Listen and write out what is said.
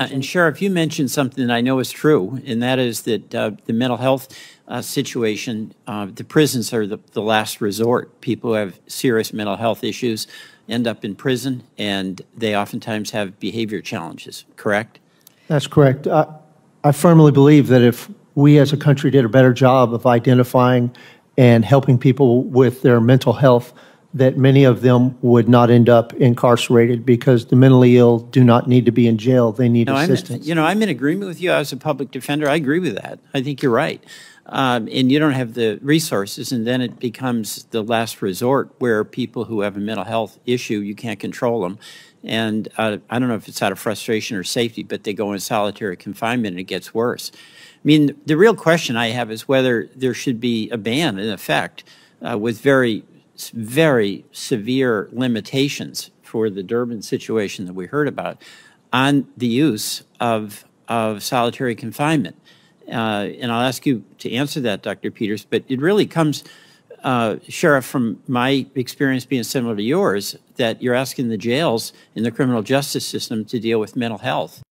attention. and Sheriff, you mentioned something that I know is true, and that is that uh, the mental health uh, situation, uh, the prisons are the, the last resort. People who have serious mental health issues end up in prison, and they oftentimes have behavior challenges, correct? That's correct. I, I firmly believe that if we as a country did a better job of identifying and helping people with their mental health, that many of them would not end up incarcerated because the mentally ill do not need to be in jail. They need No, I'm, assistance. you know, I'm in agreement with you as a public defender. I agree with that. I think you're right. Um, and you don't have the resources, and then it becomes the last resort where people who have a mental health issue, you can't control them. And uh, I don't know if it's out of frustration or safety, but they go in solitary confinement and it gets worse. I mean, the real question I have is whether there should be a ban in effect uh, with very, very severe limitations for the Durbin situation that we heard about on the use of, of solitary confinement. Uh, and I'll ask you to answer that, Dr. Peters, but it really comes, uh, Sheriff, from my experience being similar to yours, that you're asking the jails in the criminal justice system to deal with mental health.